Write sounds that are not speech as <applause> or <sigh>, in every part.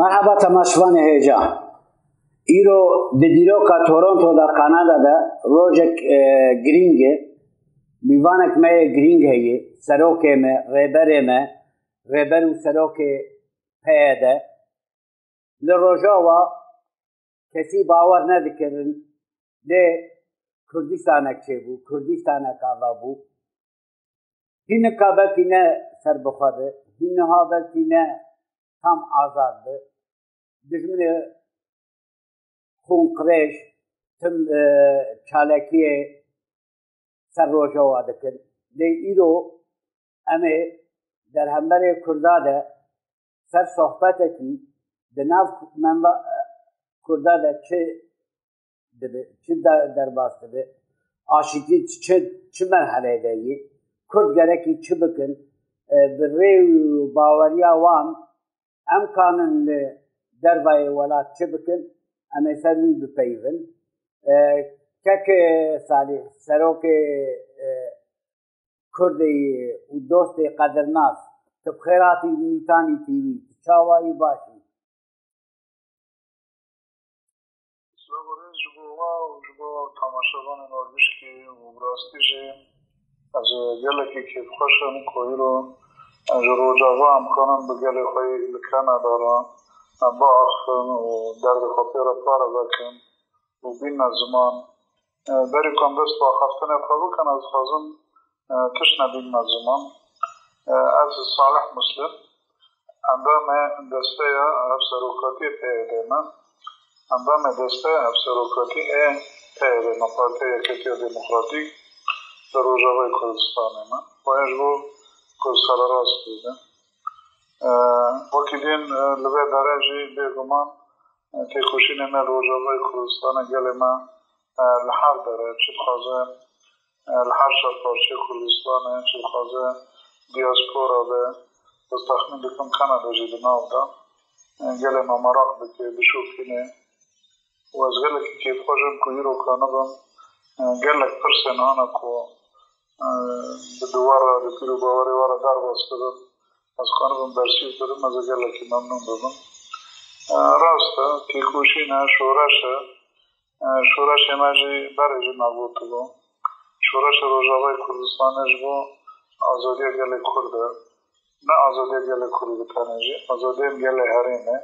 مرحبا تماشوان هیجا. دیرو کا تورنتو در کانادا دا روجک گرینگ میوانک میں گرینگ ہے یہ سروکے میں ریبرے میں ریبر و سروکے پیده لروجاوا کسی باور ندکرن ده کردستانک چه بو کردستانک آوا بو. هین کابکی نه سر بخوره هین ها بلکی نه tam azaddı. Düşmünü خونقرێش تم چالکیە سەر ڕۆژەوە دەکرد لێ ئیرۆ ئەمێ دەرهەمبەرێ کووردا دە سەر سۆحبەتێکی دناو کووردا دە چ دەرباس دەبێ ئاشتی چ مەرحەلەیدەیی کورد گەرەکی چ بکن بڕێ و باوەریە وان ئەم کانن لە دەربای وڵات چ بکن ئەمە سەروی بپەیون کەک سالی سەرۆکێ کوردی و دۆستی قەدرناس تب خێراتی میتانی تیوی چاوایی باشی تماشاوان نوردشکی و براستیجی از گلکی که خوشم کوی رو جروجاوا هم کنم به گل خوی لکنه دارم باخ و درد را پاره بکن و بین زمان بری کن دست با خفتن خواه بکن از خازم تش نبین زمان از صالح مسلم اندام دسته افسروکاتی پیده من اندام دسته افسروکاتی پیده من پارتی یکتی دموکراتیک در روجاوای کردستان من باید بود کردستان راست بوده وەکی دێن لەبێ داراژی بێگومان تێکۆشینە نە ڕۆژەڵی کوردستانە گەلێمە لە حال دەرە چ خوازە لە هەر شەر پارچێ کوردستانە چ خوازە دیاسپۆرا بێ بەس تەخمین دەکەم کەنەدەژی بناودا گەلێمە مەراق بکێ بشوفینێ وەز گەلێکی کێفخۆژم کو ئیرۆکانە بم گەلێک پرسێنانە کۆ بدوارە لە پیر و باوەڕێ وارە دار بەستە بم از برسی دارم از اگر لکی ممنون بودم راسته تیکوشینه شورشه. شورش مجی برج نبود بو شورش روجاوای کردستانش بو آزادی گل کرده. نه آزادی گل کرده تنجی آزادی گل هرینه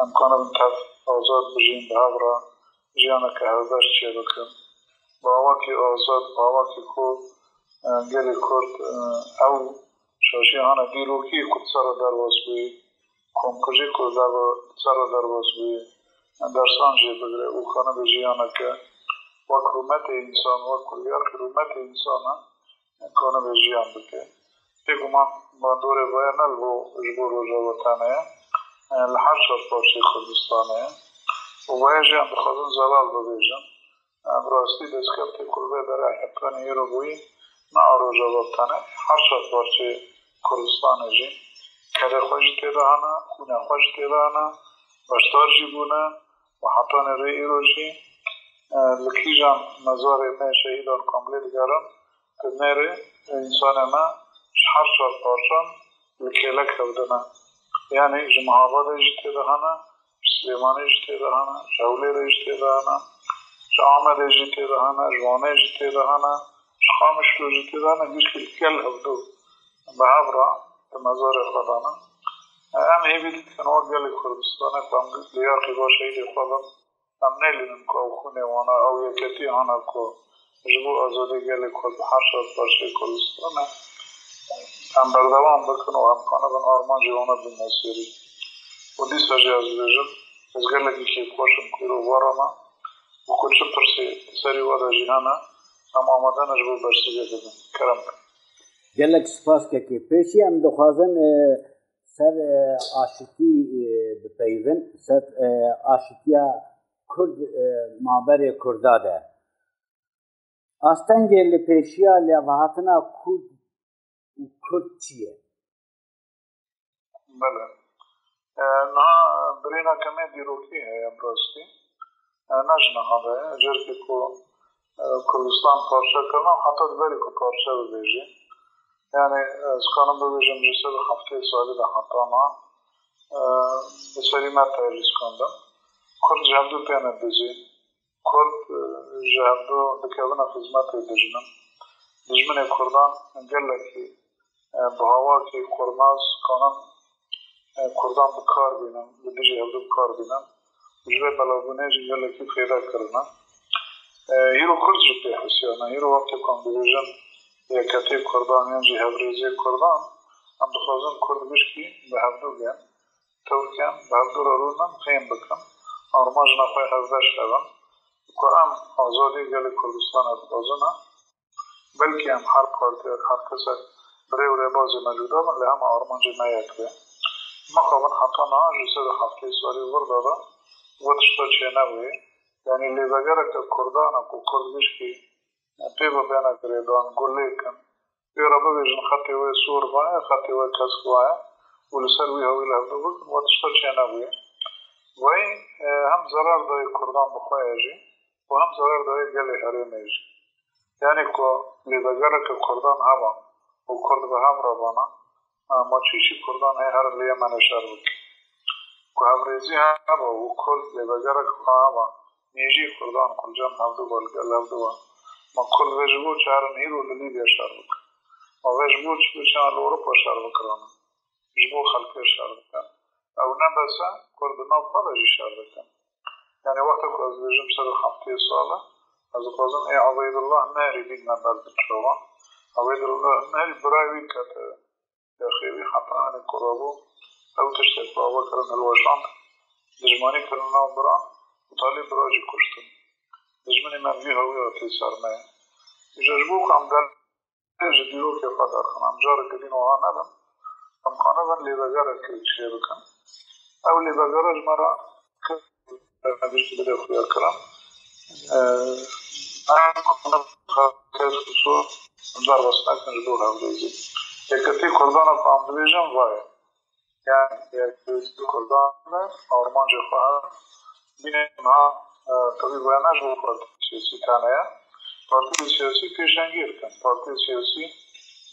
امکانه تف آزاد بجین به هفرا جیانه که هزش چه بکن. با آزاد با آواکی خوب گل کرد او شاشی هانا دیروکی کد سر درواز بی کمکجی کد سر درواز بی درسان جی بگره او خانه جیانه که وک رومت انسان وک کلیار رومت انسان کنه به جیان بکه بگو من باندور باینل بو جبور روژا وطانه لحر شد پارچه کردستانه و باید جیان بخوادن زلال ببیجن راستی دستکفت کلبه داره حقانی رو بوی نه روژا وطانه هر شد پارچه خوش تیده هانا خونه خوش تیده هانا بشتار جی بونه و حتی نره ایرو جی لکی جان مزار نه شهیدان کاملی دیگران. که نره انسان ما هر شار پارچان لکی لک هودنا یعنی جمعاباد جی تیده هانا سلیمانی شولی جی تیده هانا شامد جی تیده هانا جوانه جی تیده هانا شخامش رو جی تیده هانا گیش کل هودو به هفرا به مزار خودانا ام هیویل کنوا گل کردستان کام لیاقی باشه ایلی خودم ام نیلینم که او خونه وانا او یکتی آنا که جبو آزادی گل کرد هر شد باشه کردستان ام بردوام بکن و ام کانه بن آرمان جوانا بن نصیری و دیسا جی از بیجم از گلکی که خوشم کیرو وارانا و کچه پرسی سری وادا جیهانا ام آمدن جبو برسی بدن کن جلگ سپاس که که پیشی هم دخوازن سر آشکی بپیون سر آشکی کرد مابر کرداده. آستان گیل پیشی ها لیواتنا کرد و چیه؟ بله. نا برینا کمی دیروکی ہے اپراستی نجنا ها بے جرکی کو کردستان پارشا کرنا حتی دوری کو پارشا بے از کنم ببیجم جسد هفته سالی ده حتی ما به سریمت تحریز کندم کرد جهدو پینه بزی کرد جهدو دکیون خدمت دجمن دجمن کردان گله که به هوا که کرناز کانم کردان بکار بینم به دیجی هلدو بکار بینم جوه بلاگونه جی گله که پیدا کردن هیرو کرد جی پیحسیانه هیرو وقت کن بویژن یکتی کردان یعنی هبریزی کردان هم دخوازم کرد بشکی به هفدو گیم ترکیم به هفدو را رو نم خیم بکم آرماج نخواه هزده شدم که هم آزادی گل کردستان اتبازنه بلکه هم هر پارتی هر کسی برای و بازی موجوده من لی هم آرمانج نیت به ما خوابن حتی نه جسد پیغو بیانا کرے دوان گلے کن پی ربا ویجن خطی وی سور وایا خطی وی کسک وایا ولی سر وی هاوی لحظه بود واتشتا چینا بویا وی هم زرار دای کردان بخواه جی و هم زرار دای گلی حریم جی یعنی که لیدگره که کردان هوا و کرد به هم ربانا ما چیشی کردان هی هر لیه منشار بکی که هفریزی هوا و کرد لیدگره که هوا نیجی کردان کل جان بلگل هفدو بلگل کل وجبو چهر نیرو للی بیا شر بکی و وجبو چان اروپا شر بکرانه جبو خلقه شر بکن. او نه بسه کردنا پدجی شر بکن. یعنی وقتی که از ویژم سر هفته ساله از قازم ای عبید الله نهری بین نبرد شما. عبید الله نهری برای کت یا خیلی حتانی کرابو او تشتک بابا کرن الوشان. دجمانی کرن او برا طالی براجی کشتن. دجمانی من بی هوی آتی سرمه ججبو کم دل جدیو که قدر کنم جار کدین وها ندم امکانه بن لیبگر که چیه بکن او لیبگرش مرا که بده خویا کرم so dar vasnak ne do havdezi ekati kurdan apam division vay yani ekati kurdan ne ormanca falan bine ha tabi bayana jo parti siyasi tanaya parti siyasi peşengir kan parti siyasi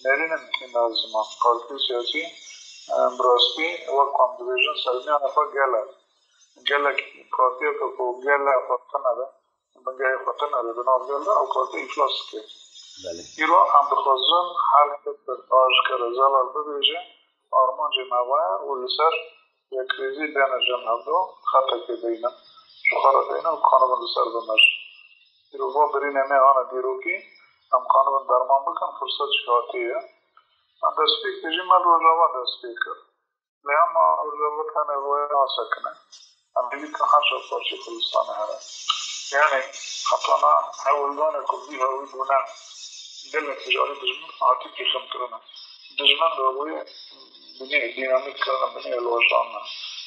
nerinin ki lazım parti siyasi براستی و کام دیویژن سلمیان افا گله گله پارتی که گله افا نده بنگاه خطر نداره به نام او کارت افلاس که ایران هم بخوازن هر کت آج که رزال ببیجه آرمان جمعوه و لسر یک ریزی بین جمع دو خطا که دینه شخارا دینه و کانوان لسر بمش ایرو با برین همه آن دیرو کی هم کانوان درمان بکن فرصت شهاتیه من دستپیک دیجی من روژاوا دستپیک کر لیام روژاوا تنه روی آسکنه هم دیگه که هر شد پارچه خلستانه هره يعني خطانا حاولنا كل هاوي بنا دل تجاري دجمن عاتي كي خمترنا دجمن دوبوي بني ديناميك كرنا بني الوشانا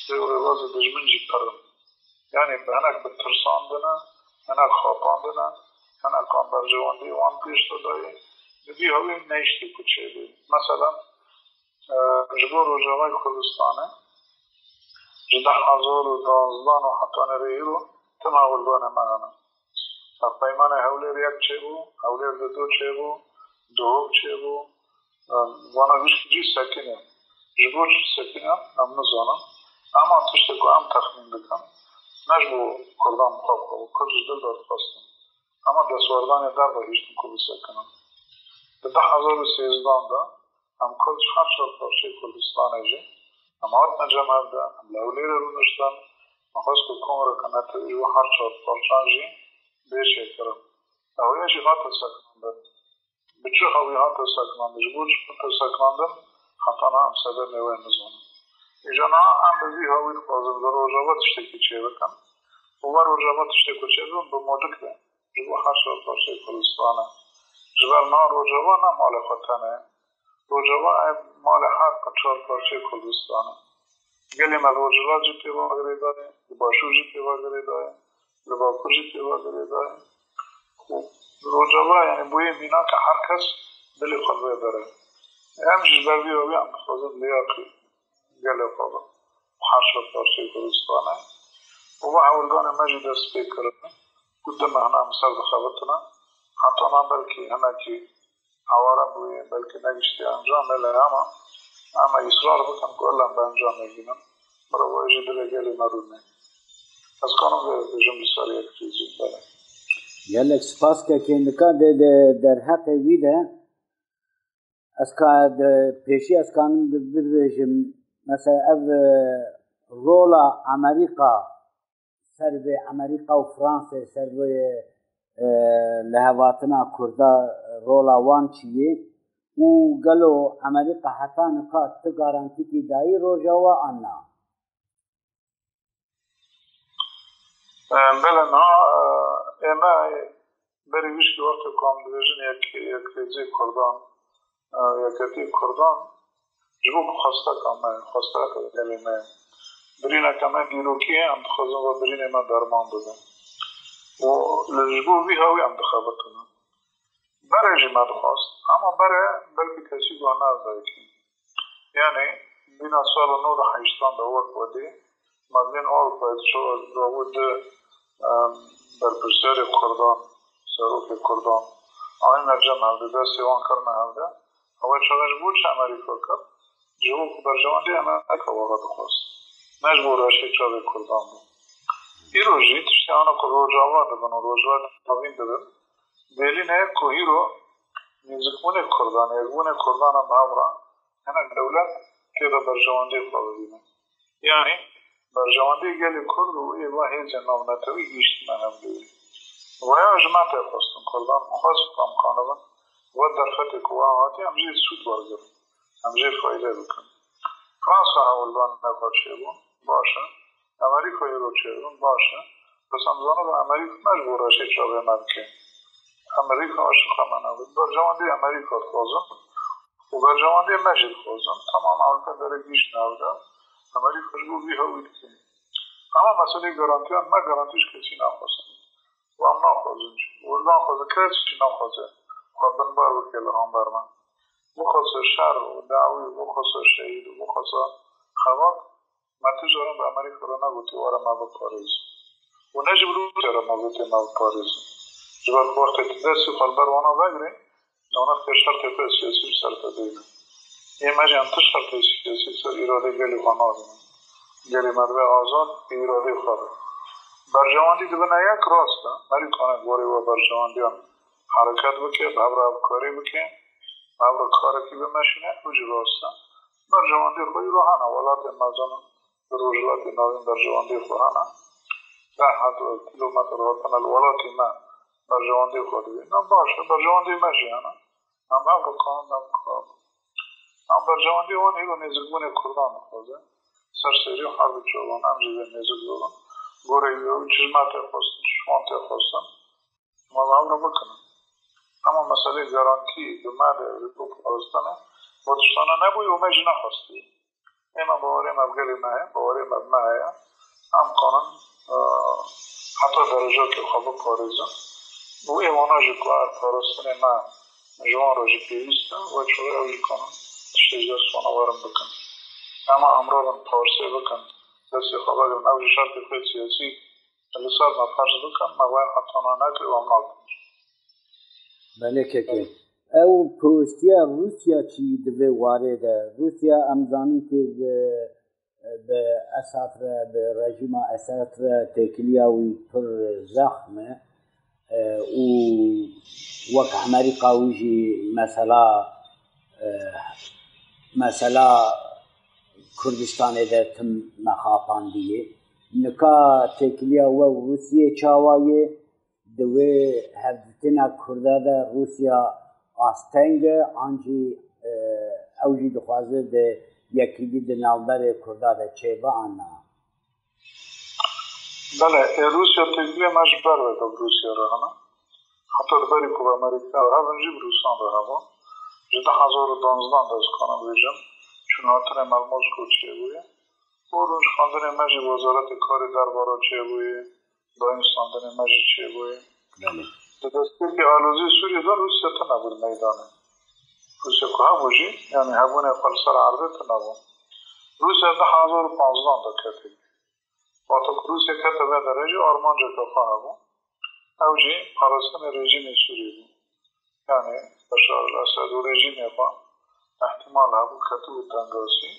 زي رواز دجمن جي كرن يعني هناك بالترسان بنا هناك خاطان بنا هناك كان برجوان دي وان بيش تداي دي هاوي نيشتي كتشي دي مثلا جبور وجواي كردستانه جدا حضور و دازدان و حتان ريرو تماول بانه معنا پیمان هولر یک چه بو هولر دو چه بو دو چه بو وانا گوش جی سکنه جبور سکنه هم نزانم اما تشت کو هم تخمین بکن. نجبو کردان مخاب کو کجش دل داد خواستم اما دستوردان در با هیچ کو بسکنم به ده هزار و سیزدان دا هم کلش هر شد پارچه کردستان ایجی هم آت نجمع ده هم لولیر رو نشتن نخواست که کمر کنه تیجو هر چهار پالچانجی بیشه کرم اویشی ها تسکنندن بچه خوی ها تسکنندن جبوچ تسکنندن خطا هم سبب نیوه نزانم چه بکن و بر روژاوا تشتکو چه بکن به مدک ده جبو هر چهار پالچه کلستانه جبر نه روژاوا نه مال خطانه روژاوا مال هر چهار پالچه کلستانه گلی مدوجلا جی پیوا گری داره باشو جی پیوا گری داره لباکو جی پیوا گری داره روجلا یعنی بوی مینا که هر کس دلی خلوه داره هم جزبوی و هم خواهد لیاقی گلی و با اولگان مجید دست پی کرده قدام هنا مثال بخوابتنا حتی من بلکه هنا که حواره بوی بلکه نگشتی انجام بله اما اما اصرار بکن الان به انجام می‌گیرم برای واجه دلگلی مرونه از کنم بجم بسار یک چیزی بله یلک سپاس که که نکا در حق ویده از که پیشی از کانم ببیجم مثلا او رولا امریکا سر به امریکا و فرانسه سر به لهواتنا کردا رولا وان چیه؟ و گلو امریکا حتی نکات تو گارانتی کی دایی روژا و آنا بله نه اما بری ویش وقت کام دیویژن یک یک ریزی کردان. یکتی کردان جبو خواسته کامه خواسته کلمه برینه کامه دیروکی انتخازم و برینه ما درمان بدم. و لجبو وی هاوی انتخابه کنم. برای جی خواست اما برای بلکه کسی گوانه دایکی یعنی بینا سال نو ده حیشتان ده وقت ودی مدین آل باید شو داود در بسیار کردان سروک کردان. آین مرجع مهده ده سیوان کرنه هده اول شغش بود چه امریکا کرد؟ جواب برجوان دی امریکا واقع خواست مجبور راشی چاوی کردان بود ای روژی تشتی آنو که روژاوا دبن و روژاوا نوین دبن بیلی نه که ای رو نیزکمون کردان یکمون کردان هم همرا هنه دولت که دا برجوان دی خواه ببینه. یعنی برجوان دی گلی کرد و ای با هیچ نام نتوی گیشت من هم دیوی و یا جماعت در همجه فایده بکن فرانسا اولوان نفر چه بون باشه امریکا رو چه بون باشه پس همزانه به امریکا مجبور راشه چا به مدکه امریکا عاشق من بود بر جواندی امریکا خوزم و بر جواندی مجد خوزم تمام آنکا داره گیش نبوده. امریکا جو بی هوید که. اما مسئله گارانتی هم من گارانتیش کسی نخواستم. و هم نخوازم. و نخوازه کسی نخوازه. خواهدن بار بکل هم بر من. بخواست شر و دعوی بخواست شهید و بخواست خواق من تجارم به امریکا رو نگوتی وارا ما بپاریز و نجب رو چرا ما گوتی ما بپاریز جبال وقت دستی خالبر وانا بگری اونا که شرط په سیاسی سر دی یه مجه انت شرط سیاسی سر اراده گلی خوانا گلی مرده آزاد اراده خواهد برجواندی دبنا یک راسته مری کنه گوری و برجواندی هم حرکت بکه بابر افکاری بکه. بابر کاری که بمشینه اوجی راسته بر جواندی خوی رو هنه ولات مزان روجلات نوین بر جواندی خو هنه ده حد کیلومتر وطن الولات ما بر جواندی خود بی نه باشه. بر جواندی مجی هنه هم بابر کان نم کار. هم بر جواندی وانی رو نزگون کردان خوزه سرسری حرب جوان. هم جیده نزگ دولن ما اما مسئله گارانتی به مرد رکوب پرستانه باتشتانه نبوی و میج نخواستی. ایما باوری مبگلی ماه باوری مبمه هم کنن حتی درجه که خواب پارزه. و ایوانا جی کار پرستانه ما جوان رو جی پیوسته و چوه رو جی کنن تشتیج دست وانا وارم بکن. اما امرارن پارسه بکن. دستی خواب اگر نوجی شرط خود سیاسی لسال مفرز بکن. مغوی حتی نانه که و امنال بکن بله که که. او پروستیا روسیا چی دوی وارده روسیا امزانی که به اساتر به رژیم اساتر تکلیا و پر زخمه و وک امریکا ویجی مثلا مثلا کردستان ده تم مخاپاندیه. نکا تکلیا و روسیه چاوایه دوی هفدتنا کرده ده روسیا آستنگ آنجی اوجی دخوازه ده یکی ده نوبر کرده ده چه با آنا بله روسیا تکلیه مش بر ده روسیا را هنا حتی بری که امریکا و هم جیب روسان ده هوا جده هزار دانزدان دست کنم بیجم چون هاتن ملموز کو چه بویه و روش خواندن مجی وزارت کار دربارا چه بویه داینستان دنی مجی چه بویه دستی که آلوزی سوریه دا روسیا تا نبود میدانه. روسیا که هم بوشی یعنی همونه فلسر عرضه تا نبود. روسیا ده هزار پانزدان دا کتی وقتا که روسیا کتا به درجه آرمان جا کفا نبود اوجی پارستان رژیم سوریه بود. یعنی بشار الاسد و رژیم خواه احتمال هبود کتو دنگاسی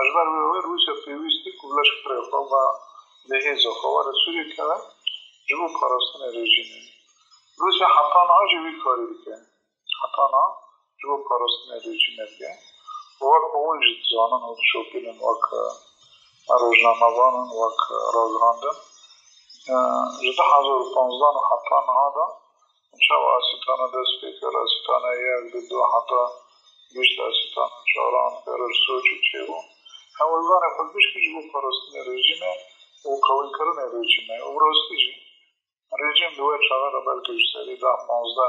اجبر به روسیا پیوستی کولش کره خواه و لحیز خواه رسولی که جبو پاراستن رژیمه روسیا حتی نه جوی کاری دیگه حتی نه جبو پاراستن رژیمه دیگه وک اون جد زانن و شوکیلن وک روزنامه‌وانن وک رازراندن جده هزار و پانزدان و حتی نه دا چه و اسیتانه دست پیکر اسیتانه یک دو حتی بیشت اسیتانه چاران پیرر سوچی چه دوه چهار بلکه سری ده پانزده.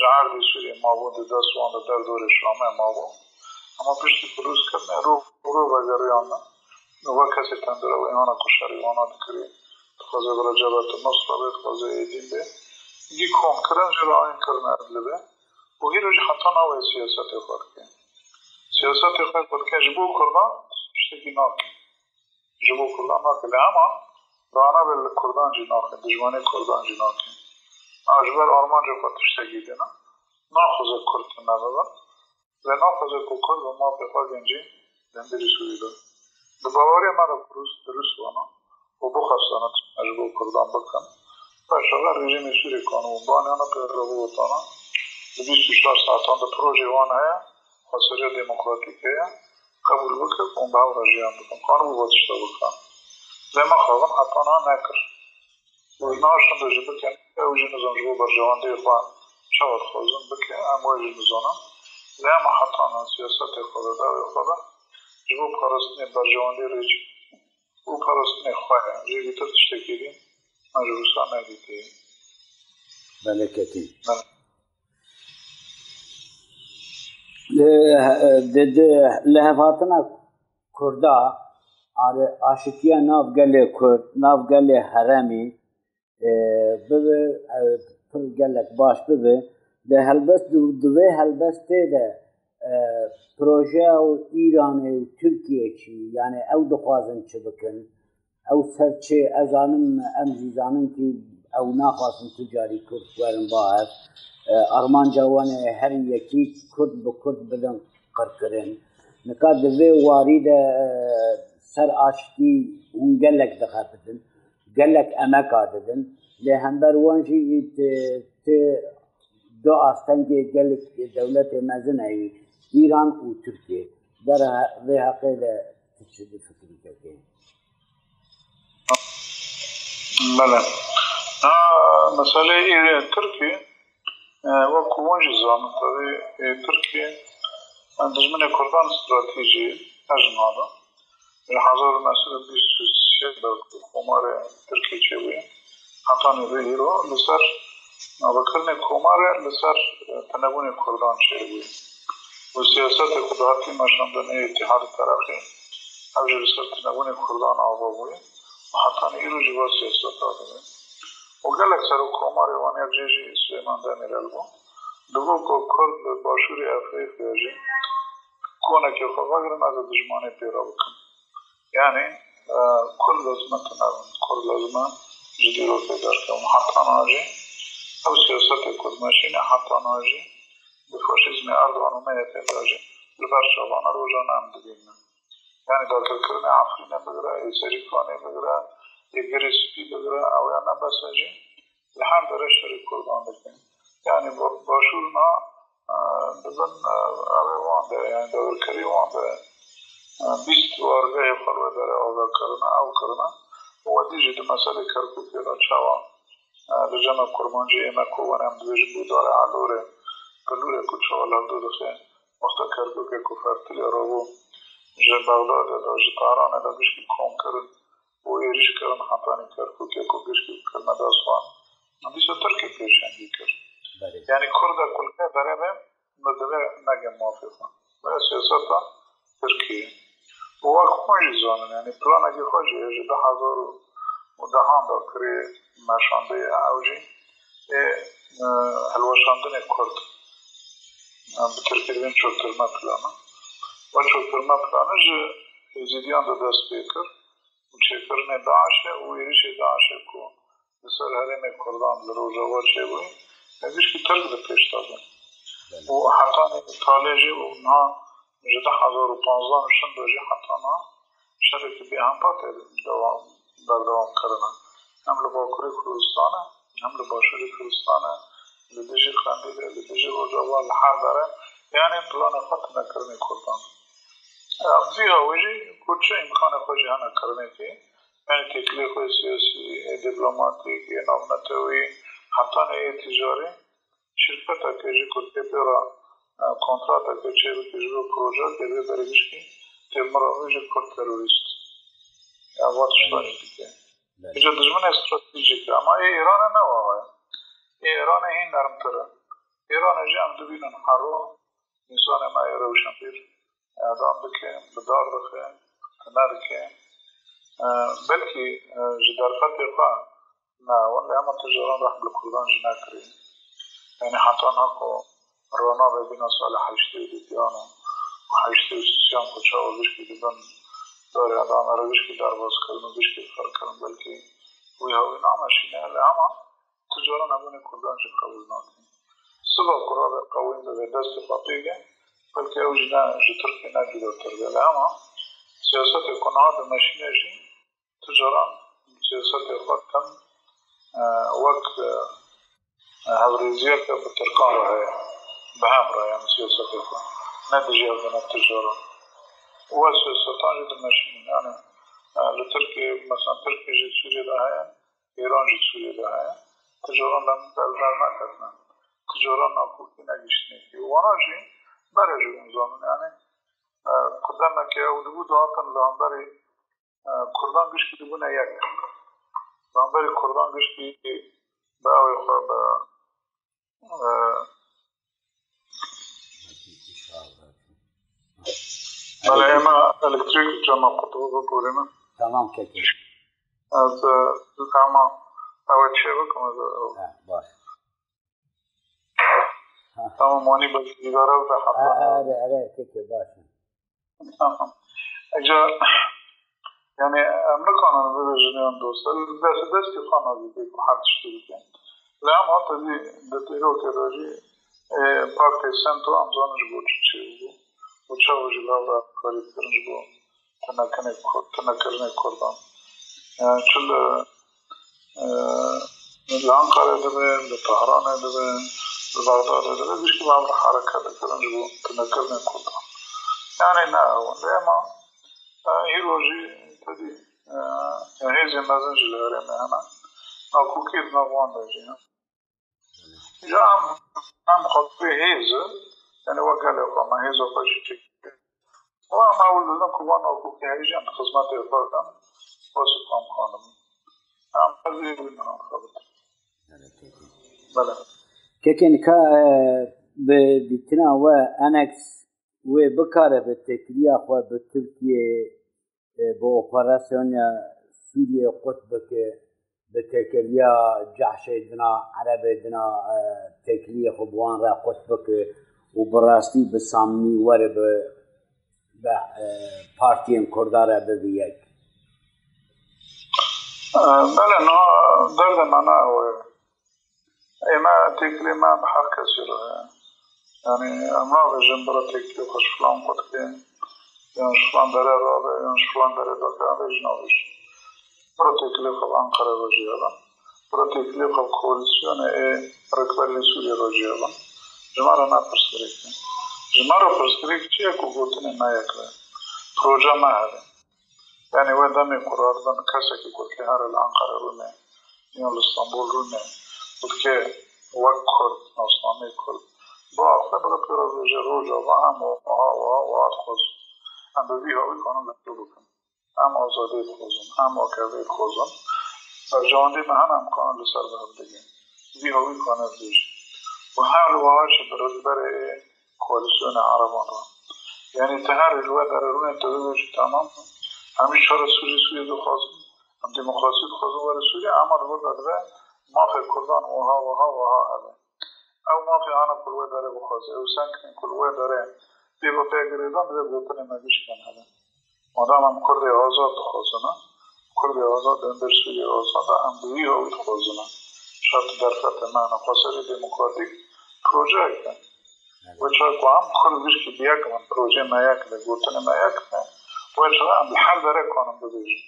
جهر دی سوری ما بود ده سوان ده در دور شامه ما بود. اما پشتی پروز کرنه رو رو بگریان و کسی تندر و ایمان کشاری وانا دکری خوزه برا جبت نصر بید خوزه ایدین به گی کم کرن جرا آین کرن ادلبه و هی رو حتی نوی سیاست خود که. سیاست خود که جبو کرنا تشتكي ناكي جبو كلها ناكي لأما Dağına belli kurdan cinarkın, düşmanı kurdan cinarkın. Acılar Almanca patışta gidiyor. Nahfızı kurtun şey arada. Ve nahfızı kukur ve mafika genci dendiri suydu. Bu Bavarya mada kuruz, dürüst bana. O bu hastanı tutmacı bu kurdan bakın. Başarılar rejimi sürü konu. Banyanı kırılı bu vatana. Bir suçlar saatanda proje vanaya. Hasarca demokratikaya kabul bakıp onda avrajı yandıkın. Kanun bu batışta bakın. بود شده بکن زمان خواهم حتی نه نکر و ناشتن دو جبه کن او جی نظام جبه بر جوان دی خواه شود خوزن بکن امو جی نظام زمان حتی نه سیاست خود دو خود جبه پرستنی بر جوان دی ریجی او پرستنی خواه جی بیتر تشتکی دی مجبوسا ندیدی بله کتی بله لهفاتنا کردا آشتیا ناف گله کرد ناف گله حرمی ببه پر گلک باش ببه ده هلبست دوه هلبست ده پروژه و ایران و ترکیه چی؟ یعنی او دخوازن چه بکن؟ او سرچه ازانم ام زیزانم که او ناخواستن تجاری کرد ورن باید ئەڕمان جوانێ هەر یەکی کورد بە کورد بدەن قڕکردن نکات دەوێ واریدە سەر ئاشتی اون گەلێک دەخە بدن گەلێک ئەمەکا دەدن لێ هەمبەر وانژی دو ئاستەنگێ گەلک دەولەتێ مەزنەوی ایران و تورکیه در وێ حقێ لە تشدی فکری کردین بله مسئله ترکیه وەکو وەنجی زانتەوەی ترکیە دژمنە کوردان استراتیژی ئەژنادا هزار مسئول بیست کۆمارە ترکی چێبووی هەتانی ڕێهیرۆ لەسەر ناوەکردنی کۆمارە لەسەر تەنەبوونی کوردان چێبووی و سیاست خداتی مەشاندنی اتحاد ترقی ئەوژە لەسەر تەنەبوونی کوردان ئاوا بووی و هەتانی ئیرۆژی با سیاست دادبووی وقالك سر كوماري وان يبجيجي سليمان دامير البو دوغو كو كرد باشوري افريقيا جي كونك يخوغر نازا دجماني بيرا بكن يعني كل Yani e, kul lozmatına, kul lozma ciddi eder ki onu hattan ağacı, bu siyasete kurmaşine hattan ağacı, bu faşizmi Erdoğan'ın meyete ağacı, Rıfar Şaban'a rojanan dediğini. Yani dakiklerine Afrin'e bıgıra, Eseri Kuan'e bıgıra, Egerispi bıgıra, Avyan'a basacı, hem de reşleri kurbandık. Yani başvurma, e, bizden Avyan'da, yani Davul Kerivan'da, یعنی بیست خلوه داره او کرنا او کرنا و دیجی ده مسئله کرکو پیدا چاوا. لجمع قربانجی ایمه کوانم دویش بوداره علوره کلوره کچه دو دخه. وقتا کرکو که کفرتلی رو بو جه بغداد دا جه تاران دا بشکی کم کرد و ایریش کردن حتانی کرد کو که کو گشت کرد نداسوان ندیسو ترک پیشنگی کرد. یعنی کرد کل که داره به نداره نگه موافقا و سیاست ترکیه. و وقت خونجی زانن یعنی پلان اگه خوشی یه ده هزار و دهان دا کری مشانده اوجی هلوشاندن کرد به ترکیه بین چوکترمه پلانه و چوکترمه پلانه جه زیدیان دا دست بیکر چکرن داعشه و ایریش داعشه کو بسر حرم کردان لروجاوا چه بوی نگیش که ترک ده حتی جده هزار و پانزده نشن دوجی حتی نا شرک بی هم پاک دوام در دوام کردن هم لبا کری کردستانه هم لبا شری کردستانه لدیجی خندیده لدیجی رجاوا لحر داره یعنی پلان خود نکرنی کردن زیرا ویجی کچه امکان خوشی هنه کرنی که یعنی تکلیف سیاسی دیپلماتیک نومنتوی حتی نه تجاری شرکت که جی پیرا kontrata koje će biti živo prožat, jer je da regiški, te mora više kod terorist. Ja вот что они такие. Že državne strategike, ama e İran'a ne var? E İran'a hin narm tara. İran'a jam dubinin haro, insan ma yarawşan bir. Adam dike, bedar dike, kanar dike. بلکه جدارفت خوا نه ولی همه تجاران رحم لکردان جنا کری یعنی حتی نکو رانا Рванава единосоля хајште дитјана, хајште сјан почава вишки диден, дори адана вишки дарвас кълно вишки фаркан белки, уја уинама шинеле, ама тиджора набуни курдан же кавузнати. Сува курага кавуин да ведесте папиге, بلکه أو جنا جتر که نجدا تردل اما سیاست کنها در مشینه جی تجاران سیاست خود کم وقت هبریزیه که بترکان راه راه بهم رایم سیاست کن نه دیگه از التجارة وسياستان جد ماشيين يعني لتركي مثلا تركي جد سوريا ده هي إيران جد سوريا ده هي تجارة لم تلدر نكردن تجارة ناکوکی نگشتنی که وانا جی بره جو انزان یعنی کردن که او دبو دهاتن لهنبری کردان گشت که دبو نیک لهنبری کردان گشت که به اوی خواه به بله اما الکتریک جمع قطبه بوریم تمام ککی از اما اول چه بکم از باش. اما مانی باز دیگاره و حتی آره آره ککی باش. اجا یعنی امریکان رو ببینیم دوست. دست دستی خانه دیگه که هر چی دیگه لام حتی دی دتیرو که راجی پاکستان تو امزانش بود چی بود؟ ಉತ್ಸವಜುಗಳವರ ಕಾರ್ಯಕ್ರಮಗಳಿಗೂ ತನ್ನ ಕನೆ ತನ್ನ ಕರುಣೆ ಕೊಡ್ದ ಚುಲ್ಲ ಲಾಂಕಾರ ಇದ್ದಾವೆ ಟಹರಾನ ಇದ್ದಾವೆ ಬಾಗ್ದಾದ ಇದ್ದಾವೆ ವಿಷ್ಣು ಅವರ ಹಾರ ಕಾರ್ಯಕ್ರಮಗಳಿಗೂ ತನ್ನ ಕರುಣೆ ಕೊಡ್ದ ನಾನಿನ್ನ ಒಂದೇ ಮಾ ಈರೋಜು ತದಿ ಹೇಜೆ ಮಜಂಜಿಲರೆ ಮೇನ ನಾವು ಕುಕ್ಕಿದ್ ನಾವು ಅಂದಾಜಿ جام هم خطبه هیزه أنا أقول لك أنا أقول لك أنا أقول لك أنا أقول كي هيجي أنا أقول لك أنا أقول لك أنا قصدي من خبرت بلى كأن كا بديتنا وأنكس و بکاره به تکلیه خود به ترکیه به اپراسیون سوریه قطب که به تکلیه جحش دنا عرب دنا تکلیه خوبوان را قطب که و براستی به سامنی وره به پارتین کرداره به یک. بله نه درد منا و ایما تکلی ما به هر کسی رو یعنی اما به جنبرا تکلی خوش فلان قد که یعنی شفلان داره را به یعنی شفلان داره دکه به جنابش برا تکلی خوب انقره رو جیالا برا تکلی خوب کولیسیون ای رکبری سوری رو جیالا جمارا نپرسکری کن جمارا پرسکری چی اکو گوتنی نایکره پروژه مهده یعنی و دمی قرار دن کسی که گوت که هر الانقره رو نه یا استانبول رو نه گوت که وقت کرد ناسنامه کرد با آخه برا پیرا روژه روژا و هم و ها و ها و ها خوز هم به وی هاوی کنم لطو بکن هم آزادی خوزن هم آکوی خوزن در جواندی مهن هم کنم لسر و هر واش برتبر کوaliسyon عربان یعنی تهر الوا در رون تدوش تمام همین شهر سوری سوری دو خواست. هم دموکراسی خواست ور سوری اما رو داره ما في کردان وها وها وها هذا او ما في كل داره بخواست او سنکن کل داره. بی با پیگریدان بی بوتن مگیش کن هذا مادام هم کرد آزاد خوازنه کرد آزاد اندر سوری آزاد هم دوی هاوی خوازنه شرط در معنا قصر دموکراتیک پروژه کن وچه کو هم خود که من پروژه نایک ده گوتن نایک ده وچه هم بحر داره کنم ببیشن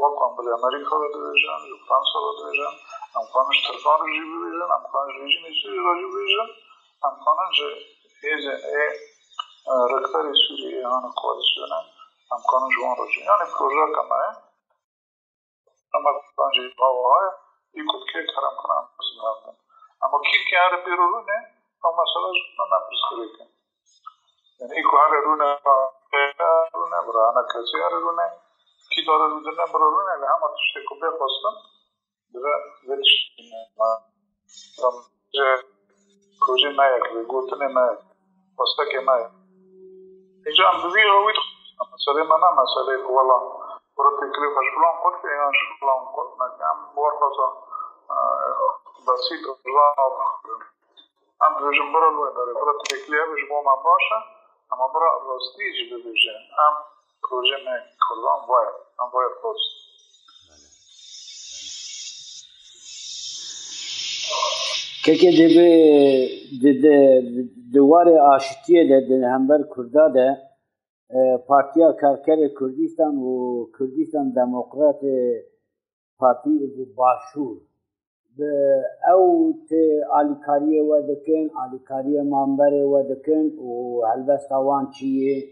وکم بل امریکا رو ببیشن جو فرانسا رو هم کنش ترکان رو جی ببیشن هم کنش رژیم ایسوری رو جی ببیشن هم کنش ایز ای رکتر سوری هان کوالسیونه هم کنش وان رو جی یعنی پروژه کمه اما کنجی هواهای ای کد که کرم کنم اما کیر که هر پیرو نه او مسئله زودتا نپرس کریکن یعنی ایکو هر رونه رونه برا انا کسی هر رونه کی داره رونه برا رونه که همه تشتی که بخواستن دیگه ولشتینه ما جه کوجه نایک به گوتنه نایک پستک نایک اینجا هم دوی هوید مسئله من هم مسئله که والا برا تکلیف شلان خود که اینا شلان خود نکم بار خواستم بسیط و ران هم ببیجم برا لوی داره برا تکلیه بش با باشه اما برا راستی جی ببیجه هم پروژه من کلان باید هم باید راست که که دبه دوار آشتیه ده همبر کردا ده پارتیا کارکر کردستان و کردستان دموکرات پارتی باشور. او ته الیکاری و دکن الیکاری منبر و دکن و هلبست وان چیه؟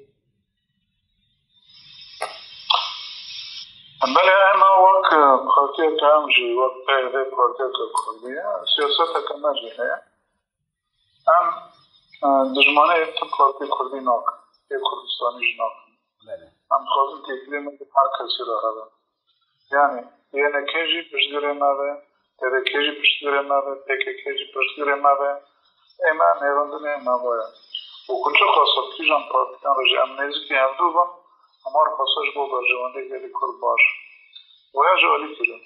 بله اما وقت پارتی کام جی وقت پیده پارتی کردیه سیاست کم ہے ام دجمانه ایت پارتی کردی ناک یک کردستانی جناک ام خوازم تکلیم هر کسی را هده یعنی یه نکیجی پشگیره نده ترکیجی پشتگیره نده تکیجی پشتگیره نده ایما نیروندنه نباید و کنچه خواست کیجان پارتیان رو جمع نیزی که هم دو بان همار خواستش با برجوانده گلی کل باش و یا جوالی کیجان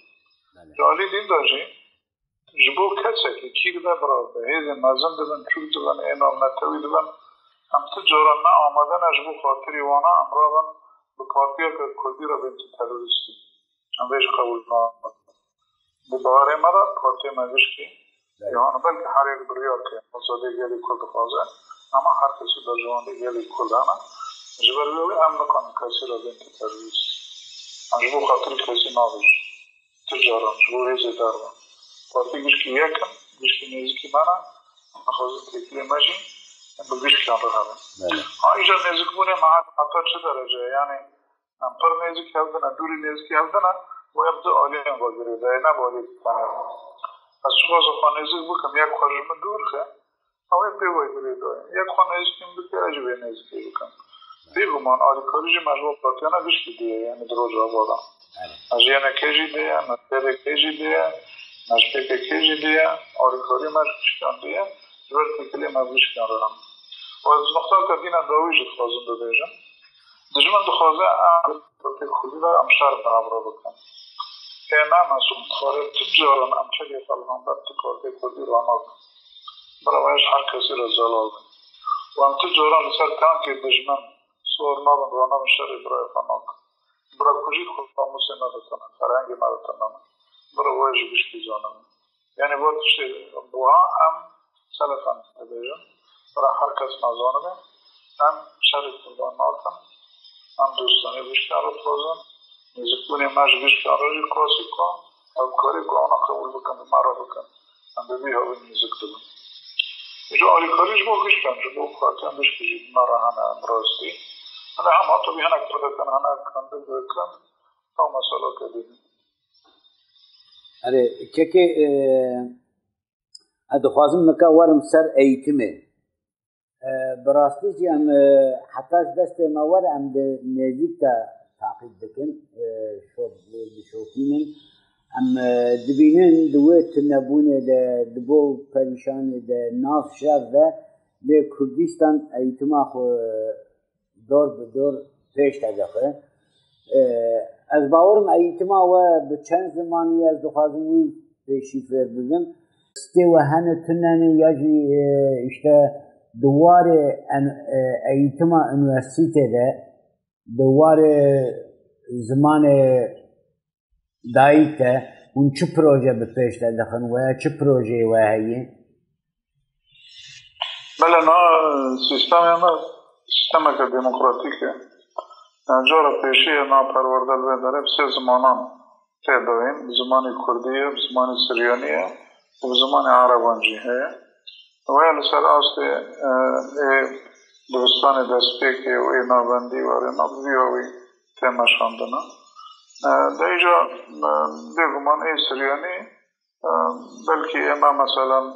جوالی دین داجی جبو کسه که کیر ده براده هیز مزن دبن چوب دبن اینام نتوی دبن هم تو جورا نا آمدن جبو خاطری وانا امرابن به پارتیا که کردی را بینتی تروریستی هم بیش قبول نامد بباره مرا پارتی مجلس کی؟ یهان بلکه هر یک بریار که مصادی گلی کل خوازه اما هر کسی در جوان گلی کل دانا جبر بیوی امن کن کسی را بینت ترویس جبو خاطر کسی نابش تجاران جبو ریزی دارم پارتی گوش کی یکم گوش کی نیزی کی مانا خوازه تکلی مجی بگوش کن بخواه ها اینجا نیزی بونه ما حتی چه درجه یعنی پر نیزی که هفدنا دوری نیزی که هفدنا ويبدو عليهم وزيري ده نبالي تنام از شما خانه بکم یک خواجم دور خه اوه پی وزیری ده یک خانه کم بکی عجبه نزدیکی بکم بیگمان آلی کاریجی مجموع پاتیانا بشکی دیه یعنی دروج آبادا از یعنی کجی دیه نتیر کجی دیه نشپیک کجی دیه آلی کاری مجموع دیه جبر تکلی مجموع کن رو هم و از نقطه که دینا داویجت خوازم ببیجم دجمن دخوازه ام خودی و امشار برابر بکن. اینا مسئول خاره تجارن امچه که پیغمبر تکارده کردی رو آمد برایش هر کسی را زلال کن. و ام تجارن سر کام که دجمن سور نابن رو نام شر برای فناک برای کجی خود فاموسی ندتنن فرهنگی ندتنن برای وایش بشکی زانم هم برای هر کس نزانه هم شر قربان ناتن هم دوستانی بشکن رو تازن نزدیکونه ماش بیش کارایی کاسی کن. او کاری که آنها قبول بکن. به مرا بکن. هم به بیها به نزدیک دبن اینجا آلی کاریش با کن. جو خواهتن بیش کجید مرا هنه امراستی هنه هم حتی بی هنه کرده کن. هنه کنده بکن او مسئله کدید اره که که دخوازم نکا ورم سر ایتمه. براستی جی ام حتی دست ما ور ام نزدیک تا تعقیب دکن شوب شوکینن ام دبینن دویت نبونه د دبو پریشان د ناف شهر ده ل کردستان ایتما خو دور به دور پیش تدخه از باورم ایتما و به چند زمانی از دخوازم وی پیشی فر بگم ستی و هنه تنن یاجی دوار ایتما انوستیته ده دوار زمان دایته اون چه پروژه به پیش دخن و چه پروژه و هیه بله نه سیستم نه سیستم که دموکراتیکه. جارا پیشی نا پروردل و داره سه زمانان تعداین زمان کردیه زمان سریانیه و زمان عربانجی هه و سر آست دوستان دستپیک و ای نابندی و اینا بیاوی تیمه شاندنه در اینجا بگمان ای سریانی بلکه اما مثلا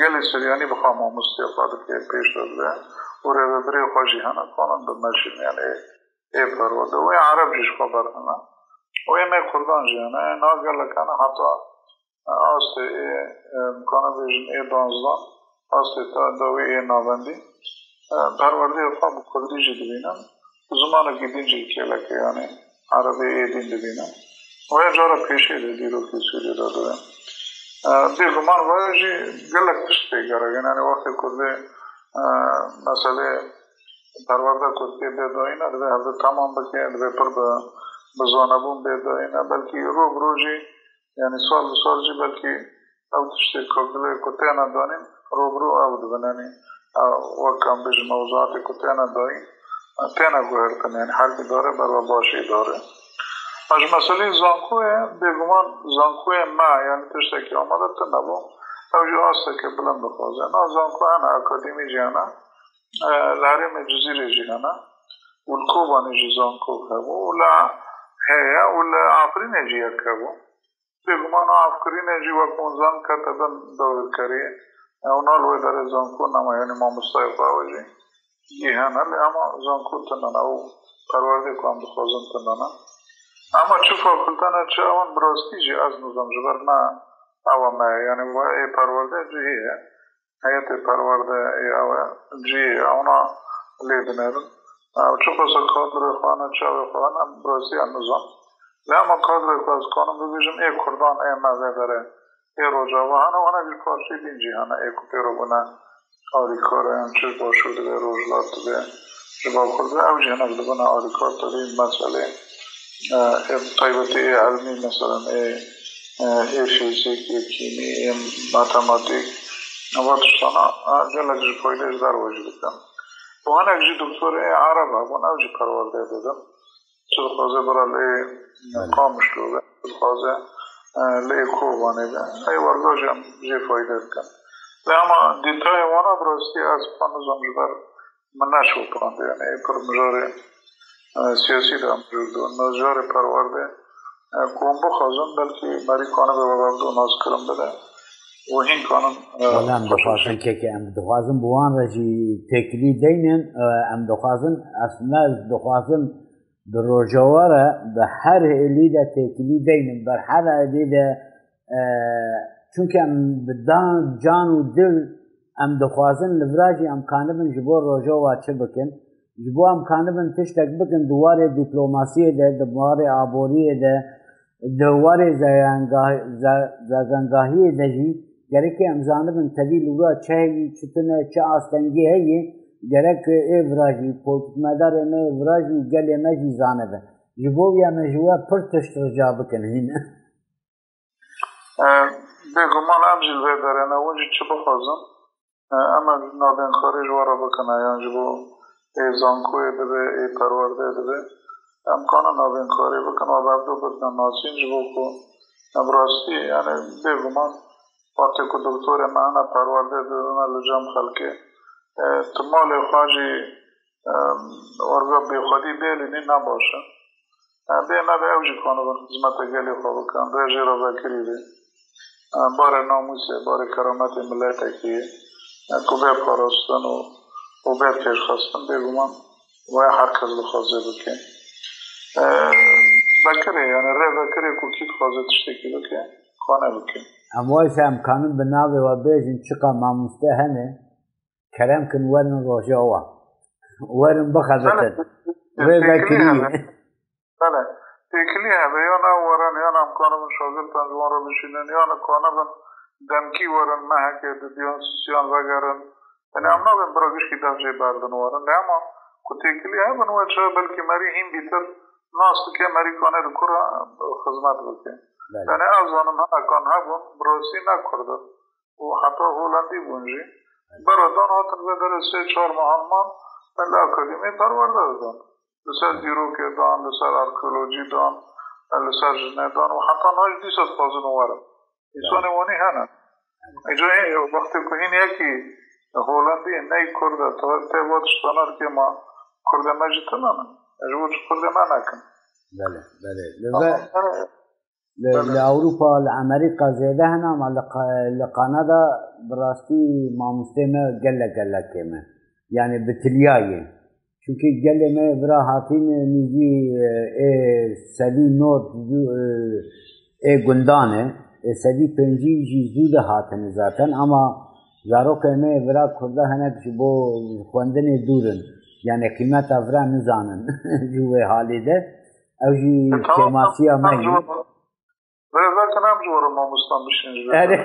گل سریانی بخوام مستفاده که پیش داده و ریبری خوشی هنه کنن به یعنی ای پرواده و عرب جیش خبر هنه و ای می کردان جی هنه نا گل کنه حتی آست ای مکانه بیشن ای دانزدان. آست تا دوی نابندی. پرورده خواب کردی جی دبینم زمان گیدین جی که لکه یعنی عربی ای دین دبینم و ای جارا پیشه ده دیرو که سوری داده دی گمان واجی گلک تشتی گره یعنی وقتی کرده مسئله پرورده کرده بیداینا دوی هفته تمام بکه دوی پر بزانبون بیداینا بلکی روب روجی یعنی سوال بسوال جی بلکی او تشتی کگله کتینا دانیم روب رو او دبنانی وکم بیج موضوعات کتینا داین تینا گوهرتن یعنی هر کی داره بروا باشی داره. از مسئله زانکوه بگمان زانکوه ما یعنی تشتی که آمده او جو آسته که بلند بخوازه. نا زانکوه انا اکادیمی جانا لاریم جزیره جانا والکوبانی جی زانکو کبو ولا هيا ولا آفرین جی کبو بگمان آفرین جی وکون زان کتبن دور کری. او نالوی در زانکو نما یعنی ما مستایقا وجی جی هانا لی اما زانکو تنانا او پرورده که هم بخوازن تنانا اما چه فاکلتانه چه اون براستی جی از نظام جبر نه او ما یعنی و ای پرورده جیه. هیئت پرورده ای او جیه. اونا لیدنرن او چه پس کادر خوانه چه او خوانه براستی نظام لما کادر خواست کنم ببیشم ای کردان ای مزه داره ای روجا و هنه و هنه بی پارسی دین جی هنه ای کپی رو بنا آری کار هم چه باشود به روجلات به جباب کرده او جی هنه بنا آری کار تاری مسئله. طیبتی علمی مثلا ای فیزیک ای کیمی ای ماتماتیک. نواتشتانا جلک جی پایلش در وجود کن و هنه جی دکتور ای عرب ها بنا او جی دادم. چه خوازه برا لی قامش لوگه چه خوازه لی کوبانه. ده ای ورگاش هم جی فایده کن اما دیتای وانا براستی از پانوزم جبر من نشو پرانده یعنی پر مجاره سیاسی دارم جلدو نظر پرورده. کوم بخوازم بلکه مری کانه به وابدو ناز کرم بده. و هین کانم ام دخوازن که که ام دخوازن ام اصلا دخوازن به هر الی ده تکلی دینن بر هر الی ده چونکه ام بدان جان و دل ام دخوازن لفراجی ام کانبن جبور روجوه چه بکن. ji bo em kanibin tiştek bikin di warê dîplomasiyê de di warê aboriyê de di warê zergengahiyê de jî gerekê em zanibin tevî lûra çi heyî çi gerek êvra jî politikmedarê me êvra jî gelê me jî zanibe ji bo ya me ji we pir tişt rica bikin hîn bêguman em jî vê derene hûn jî çi bixwazin em navbênxwarî ji we re bikin yan ji bo ای زانکوی دبه ای پرورده دبه امکان نابین کاری بکن و بعد دو بکن ناسین جبو کو ابراستی یعنی بگمان وقتی که دکتور معنا پرورده دادن لجام خلقه تمال خواجی ورگا بی خودی بیلینی نباشه. به ما به اوجی کنه به خدمت گلی خواه بکن رجی را بکری ده بار ناموسه بار کرامت ملت که کبه پرستن و و باید پیش خواستم بگویم و هر کس بکن. بکره یعنی ره بکره که کیت خوازه تشتکی بکن؟ خانه بکن. اموال هم کانون به ناوی و بیجن چقا ماموسته هنه؟ کرم کن ورن روژه اوا ورن بخزتن ره بکری بله. تکلی هبه یا نه ورن یا نه امکانه من شاگل تنجوان رو بشینن یا نه کانه دمکی ورن محکه دیان سیسیان وگرن یعنی هم نابیم براگش که دفجه بردن وارن نه اما کتیکلی هم بنوه چه بلکه مری هم بیتر ناست که مری کانه رو کرا خدمت بکن. یعنی از آنم ها اکان ها بون براسی نکردن و حتی هولندی بونجی. برادان هاتن به در سه چهار مهمان به اکادمی پرورده دادن لسر دیروک دان لسر ارکولوژی دان لسر جنه دان و حتی ناش دیست بازن وارم ایسان وانی هنن اینجا وقتی که این یکی هولندی نی کرده تا ته بود شتانر که ما کرده مجید نه اجبور کرده ما نکن. بله بله. لاوروبا لأمريكا زيادة هنا مع لقندا براستي ما مستمع ما گله گله يعني بتلياي شو كي گله ما برا نجي إيه سدي نور ای گندانه. آه، سدی سدي بنجي زود هاتن زاتن اما زاروك ما برا كردا هنه کش بو خواندن دورن. يعني قیمت افرا نزانن. <laughs> جوه حالی ده أو كماسيا کماسیا مهی مهي و کنم جوار ماموستان بشین آره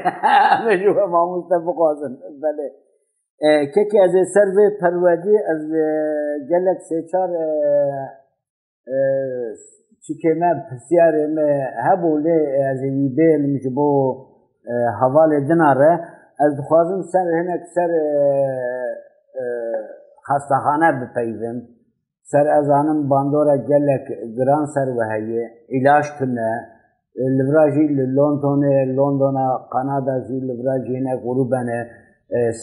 همه جوار ماموستان بخوازن بله که که از سر و پرودی از گلک سه چار چی که من پسیار هبوله از وی بیل میش بو حواله دناره از خوازم سر هنک سر خستخانه بپیوم سر از آنم باندورا گلک گران سر وهیه علاج کنه لبراجي لندن لندن قندا جي لبراجي هناك غروبنا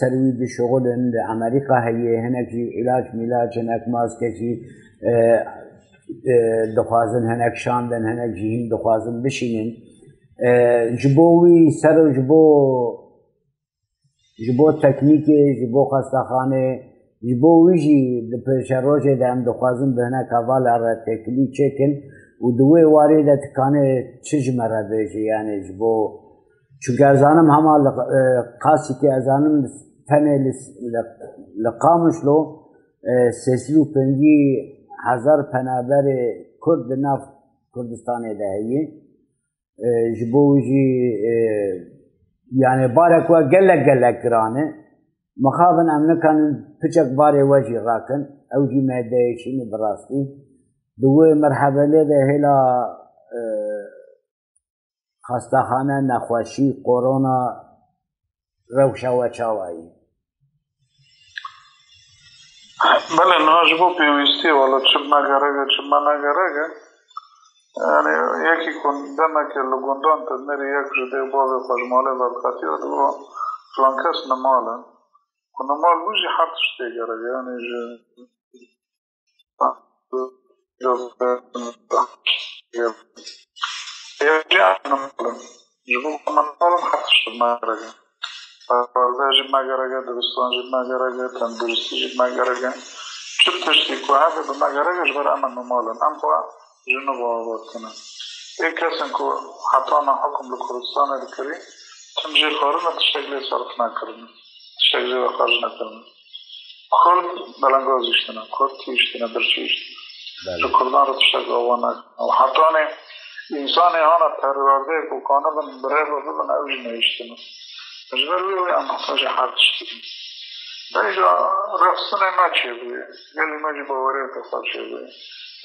سروي دي شغل امريكا هي هناك جي علاج ملاج هناك ماسكه جي دخوازن هناك شاندن جي هين دخوازن بشينن جبوي سر جبو جبو تکنیکی جبو خستخانه جبو ویجی د روجه د ام دخوازن به هناك اول ار تکلی چکن. و دوی واری ده تکانه چج مرده جی یعنی جبو چونکه ازانم همه قاسی که ازانم تنه لقامش لو سیسلو پنجی هزار پنابر کرد ناف کردستان ده هی جبو جی yani barek ve gelek gelek girane mexabin em nikanin piçek barê we jî rakin ew jî wê merhebelê de hêla xastaxane nexweşî korona rewşa we çawayî بله نه جبو پیوستی والا چه مگرگه چه منگرگه. یعنی یکی کن دمه که لگندان تا نری یک جده باب خجماله برکتی و دو فلانکس نماله. که نمال بوجی حد شده گرگه یعنی جه نماله جبو منمالم حد شده مگرگه پرورده جی مگرگه درستان جی مگرگه تندرستی جی مگرگه چه تشتی که هفته به مگرگه جبر اما نمالن ام جنوب آباد کنه یک کسی که حتی من حکم لکردستان کردی تنجی خارن تشکلی صرف نکردن تشکلی و خارج نکردن کرد بلنگاز اشتنه کرد تی اشتنه برچی جو کردان رو تشکل آوان و حتی انسان هانا پرورده که کانه بن بره رو ببن اوجی نیشتنه مجبر بیوی ام محتاج حد شدیم دیجا رفسنه ما چه بیه گلی مجی باوری تخواد چه بیه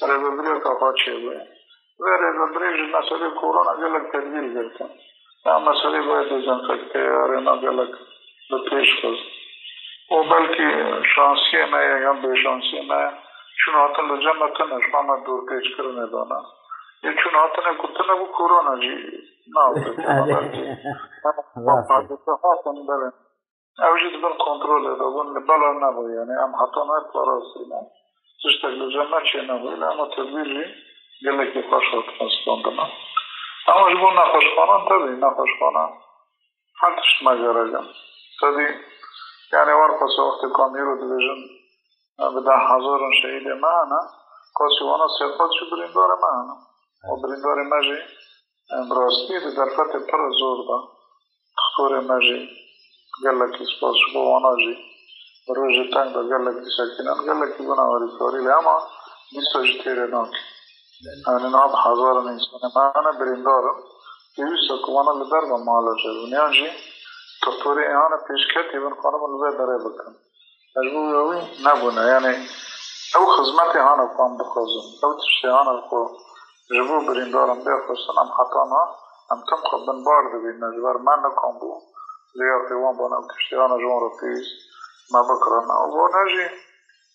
ریزندری کا پاچه بود؟ و ریزندری مسئله کرونا گلک تدبیر گرفتن. نه مسئله باید دزنفکته یا اینا گلک به پیش کن و شانسی نه یا به شانسی نه چون هاتن لجمع کنش ما دور پیچ کرنے دانا یہ چون هاتن کتن وہ کرونا جی نه هاتن بله اوجد بل کنترل دادن بلا نبود یعنی ام حتی نه پاراسی نه تشتغل جمع چه نبود اما تدبیری گله که خوش هات مستاندنا اما جبو نخوش خانان تبی نخوش خانان حالتش مجرگم تبی یعنی ورقص وقت کامی رو دیویژن به ده هزارن شهید معنا کاسی وانا سرپاد شو بریندار معنا و بریندار مجی براستی ده در فتح پر زور دا خطور مجی گله که سپاس شو وانا جی روز تنگ دا گلک دیسا کنن گلک گناواری کاری لیاما دیسا جتیره ناکی یعنی ناب هزار انسان مانا بریندارم دیویسا کوانا لدر با مالا جدو نیانجی تطوری ایهانا پیشکتی بن خانم لزای داره بکن. مجبور نبونه. یعنی او خدمت ایهانا کام بخوزم او تشتی ایهانا کو جبو بریندارم بخوستن ام حتانا ام تم خب بن بار دبی نجبر من نکام بو. لیا پیوان بانم کشتیان جوان رو پیس ما بکرن. و بانجی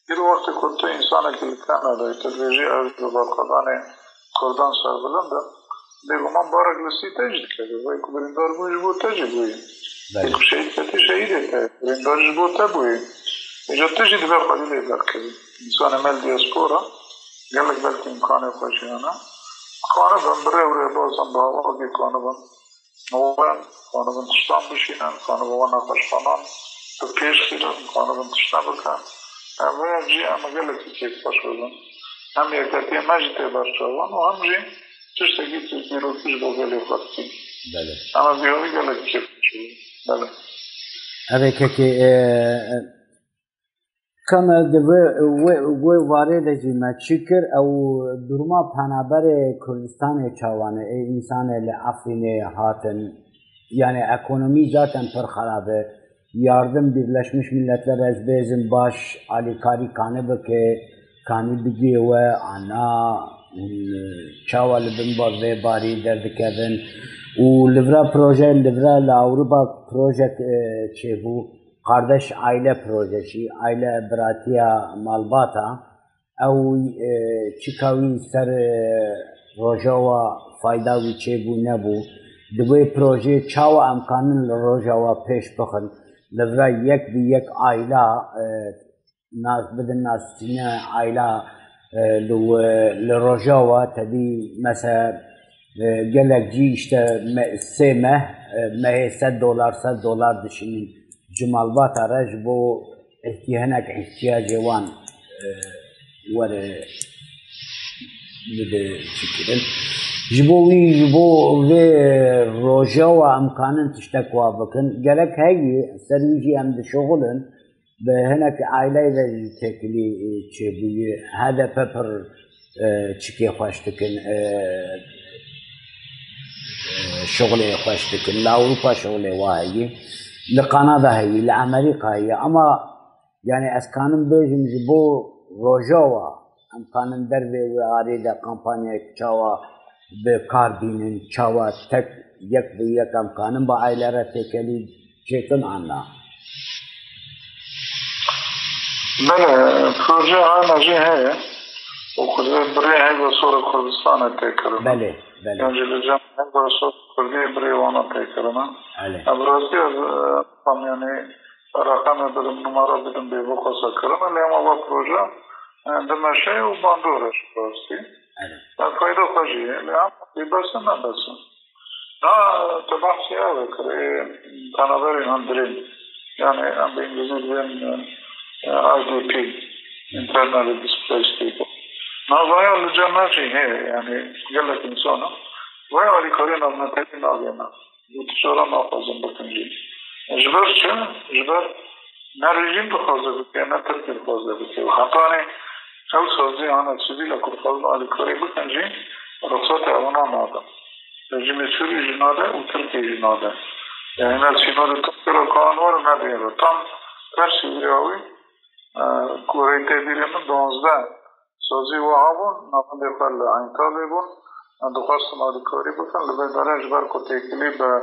دیر وقت کنت انسان که لکنه ده تدریجی از بارکادان کردان سر بلنده بگو من بارک لسی تجد کرده. وای که بریندار بویش بود تجد بوی. یک شهید کتی شهیده که بریندارش بود تبوی. اینجا تجد به خواهی لیدر کردی انسان مل دیاسپورا گلک بلکه امکان خوشیانه خانه بن بره بره بازم به هوا که خانه بن نوبن خانه بن تشتان بشینن خانه بن نخشخانان تو پیش خیرن خانه بن تشتان بکن و جی اما گلکی که خوش بزن هم یک تکی مجد برچوان و هم جی تشتگی تو رو پیش با گلی خود کن بله اما بیاری گلکی که خوش بزن بله اوه که که کما دوی وی وارد جیمه چیکر او درما پنابر کردستان چاوانه ای انسان لعفرین هاتن yani ekonomi zaten per xarabe yardım Birleşmiş Milletler ez bezin baş alikari kanı bike kanı bigi ve ana çawa li bin baz vê barî derdikevin û livra proje livra li Avrupa proje çêbû kardeş aile projesi aile biratiya malbata ew çika wî ser rojawa fayda wî çêbû nebû di wê projê çawa em kanin li rojawa pêş bixin li vir yek bi yek ayla nas bidin nasîne ayla li rojawa tedî mesela gelek cî işte sê meh mehê sed dolar sed dolar dişinin جمالبات رج بو احتي هناك احتياج وان ولا بده شكرا جبوي جبو في روجا وامكان تشتكوا بكن قالك هي سريجي عند شغلن هناك عائلة إذا تكلي تشبي هذا ببر تشكي خوش تكن شغلي خوش تكن لا أوروبا شغلي واهي لكندا هي لأمريكا هي أما يعني أسكانم بيجم جبو روجوا أم كانن دربي وعريدة كامبانيا كشوا بكاربين كشوا تك يك بيك أم كانن بعائلة تكلي çekin anla. Bele, proje hala heye. O kuzey buraya heye ve sonra Kurdistan'a tekrar. Bele. em kanin bi ailere têkelî çêkin anna بله پروژه ها هەیە وكردي بري هاي بصورة كردستان تيكرنا بله بله يعني لجام هاي بصورة كردي بري وانا تيكرنا بله أبرزي طم يعني رقم بدم نمارة بدم بيبقى سكرنا اللي هم هو بروجة عندما شيء وباندورش برزي بله فايدة خجية اللي هم بس ما بس نا تبحثي هذا كري أنا very هندرين يعني أنا بإنجليزي بين IDP internally displaced people نظرية للجنة هي يعني قال لك إنسانة ويا علي كارينا من تاني ناقينا وتشورا ما فازم بكنجي جبر چه جبر نه رژیم بخوازه بکه نه ترکی بخوازه بکه و حتانه او سازی آنه چیزی لکر فازم علی کاری بکنجی رخصت اونا ناده رژیم سوری جناده و ترکی جناده یعنی نه سیناد ترکی رو کانوار ندیره تام پرسی بیراوی کوره تبیریم دونزده سازی و آبون نامند بل این بون، دخواست مالی کاری بکن لبای دارش بر کتیکلی به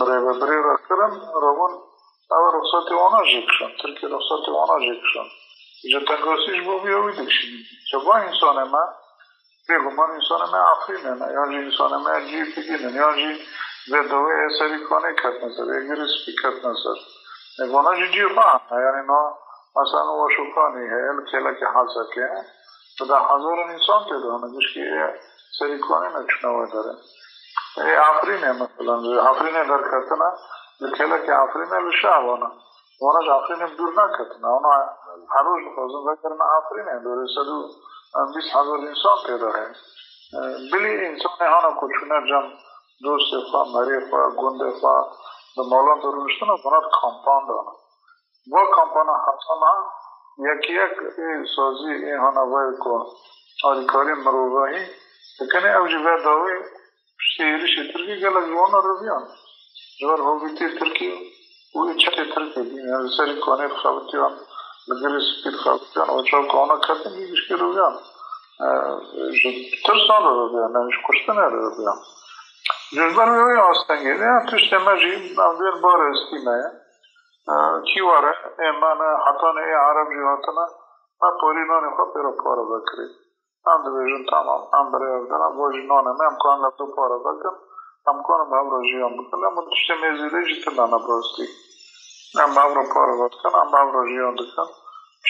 برای به بری را کرم روان او رخصتی وانا جکشن ترکی رخصتی وانا جکشن اینجا تنگاسیش بو بیاوی دکشن چه با انسان ما، بگو من انسان ما افرینه نه یا جی انسان من جی پگینه یا جی به دوه اثری کانه کت نظر اگریس پی کت نظر وانا جی جی با یعنی نا مثلا واشوکانی هیل کلا که حاصل که Туда Хазуру не сонтеду, а надишки сариклони начнава даре. И африне, например, африне дар катана, дикеле ки африне лишавана. Ona da afrine durna katına, ona haruz kozun zakarına afrine dure sadu biz hazır insan peyda hai. Bili insan ne hana koçuna cam دوست افا مریف افا گند افا در مولا درونشتن افراد کامپاند آنا و کامپانا حسانا یکی یک سازی این هنوای که آدکاری مروغایی بکنه او جبه داوی شیریش ترکی گل جوان رویان جوان بیتی ترکی و چه ترکی؟ دین یعنی سری کانه خوابتیان لگر سپید خوابتیان و چه کانا کردن؟ یکش که رویان ترسان رو رویان نمیش کشتن رو رویان رو بیان آستنگی نه توش دمجی من بیر بار استیمه کی واره ایمان حتی نه عرب جهاتنا ما پوری نانی خواه پیرو پارا بکری. هم دویجن تمام. هم برای اردنا بوجی نانه من امکان لبدو پارا بکن امکان هم رو جیان بکن اما توش تمیزیده جیتن نانا براستی هم رو پارا بکن هم رو جیان بکن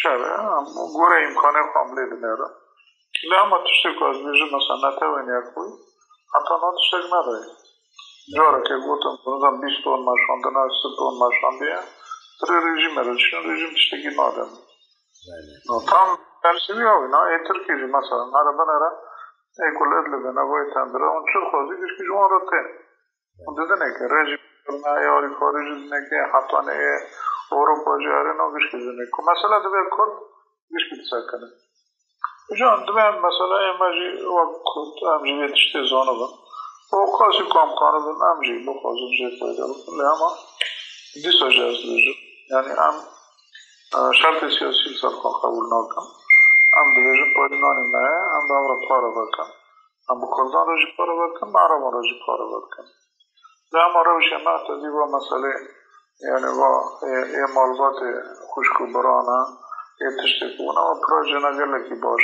چرا گوره امکانه خواهم لیده نیره نه اما توش تکاز بیجن مثلا نتوین یک کوی حتی ناتشک نداری جاره که گوتم بودم 20 تون مشانده نه 30 تون مشانده Sıra rejim aracı, rejim işteki madem. Evet. Tam tersi bir oyna. E, Türkiye'ci mesela, arabalara ekol edilene boyutlandırı, on çok oldu, bir kişi on rote. Dedin ki, rejim kurma, e, orik harici dinle ki, hatta ne, e, Avrupa ciğerine o bir kişi dinle ki. Mesela de bir kod, bir kişi sakını. Hocam, ben mesela emacı vakit, amca yetiştiği zonu bu. O kazı kamkanı bu, amca bu kazı bir şey faydalı. Ama, dis hocası diyeceğim. یعنی هم شرط سیاسی سرکن قبول نکن هم دیویژن پایدنانی نه؟ هم به امر پارا بکن هم به کردان روشی پارا بکن به عرب روشی پارا بکن ده هم روش ما تدی با مسئله یعنی با یه مالبات خشک و برانه یه تشتی و پروژه نگله کی باش.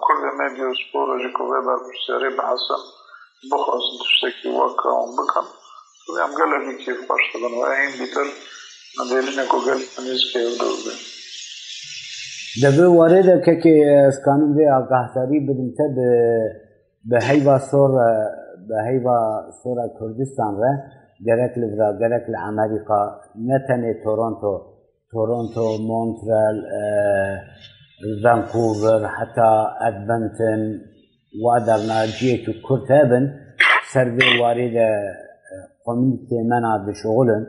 کل میدیو سپور روشی که بر پرسیاری بحثن بخواستن تشتی که وکا هم بکن و دەبێ وارێدە کەکێ سکانم بێ ئاگاهداری بدمتە بە به سۆر بە هەیوا سۆرە کوردستان ڕە گەرەک لە گەرەک لە ئەمریکا نەتەنێ نه تنه تورنتو تورنتو مونترال آه، ئەدبنتن حتی ادمنتن و کورت هەبن سەر وارێدە آه، قۆمیتێ مەنا شغلن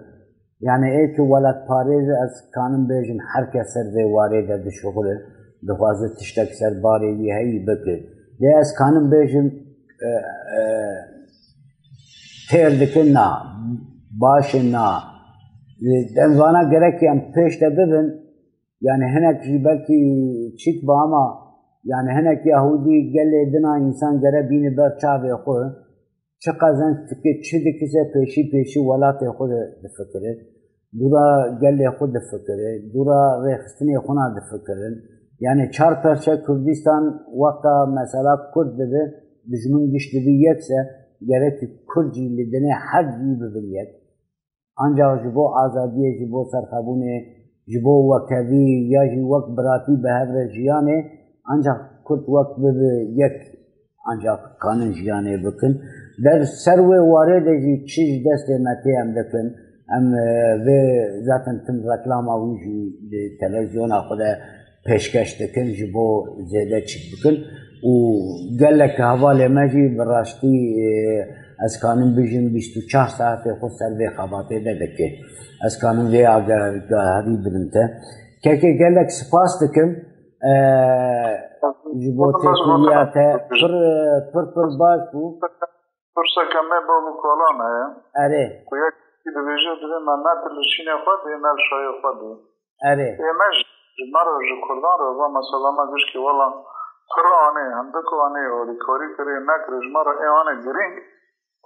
تورنتو مونترال فانكوفر حتى ادمنتون وادرنا جيتو كرتابن سربي وارد قوميتي منا بشغلن يعني ايه ولد پارێز از کانم بێژن هەر کە سەر vê warê de dişuxile dixwaze tiştek ser barê wî heyî bikir dê ez kanim bêjim têr dikin na başin na demvana gerekî em pêş de bibin yani hinek jî belkî çîk ba ama yani hinek Yahudî gelê dina însan gere bînî ber çavê xwe çi qezen tike çi dikise pêşî pêşî welatê xwe difikire dura gelê xwe difikire dura rêxistinê xwe na difikirin yani çar perçe Kurdistan wekta mesela Kurd dibe dijmin giş dibî yekse gerekî Kurd jî li dinê her jî bibin yek ancak ji bo azadiyê ji bo serxebûnê ji bo wekevî ya jî wek biratî bi hev re jiyanê ancak Kurd wek bibe yek ancak kanin jiyanê bikin در سر و وارد جی چیز دست متی هم دکن ام و ذاتن تم رکلام اوی جی تلویزیون خود پیشکش دکن جی بو زیده چیک بکن و گلک حواله مجی براشتی از کانون بیجن 24 ساعت خود سر به خباته ده دکه از کانون وی اگر هری برمته که که گلک سپاس دکم جی بو تکویاته پر پر پر باش بو Përse ka me bo më که به ویژه دوی من نه تلشین خود دوی نه شای خود آره. دوی اره ای مجد جمعه رو جو کلان رو بام سلامه گوش که والا تو رو آنه هم دکو آنه آلی کاری کری نکره جمعه رو ای آنه گرینگ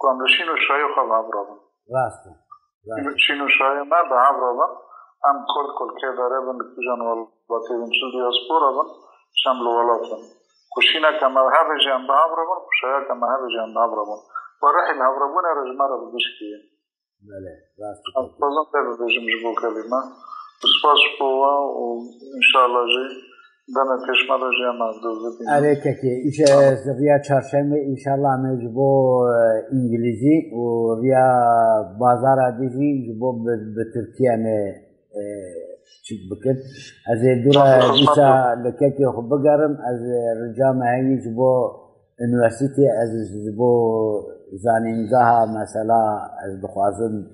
که هم دوشین و شای خود آب را با راسته شین و شای ما به آب را با هم کل کل که داره بند که جان والا با تیرین چون دیاز پور آبا شم لوالا کن کشین که مرحب جان به آب را با کشای که مرحب جان به آب را با با رحی مرحب را با رجمه را بگوش بله بازم تبه بجم جبو كلمة بسپاس بوا وإن شاء الله جي دنا تشمال جي ما دوزتين آره که ایش ریا چهارشنبه انشالله همه جبو انگلیزی و ریا بازار دیجی جبو به ترکیه همه چیک بکن از دورا دیسا لکه که خب بگرم از رجام هنگی جبو یونیورسیتی از جبو زانینگاه مثلا از بخوازم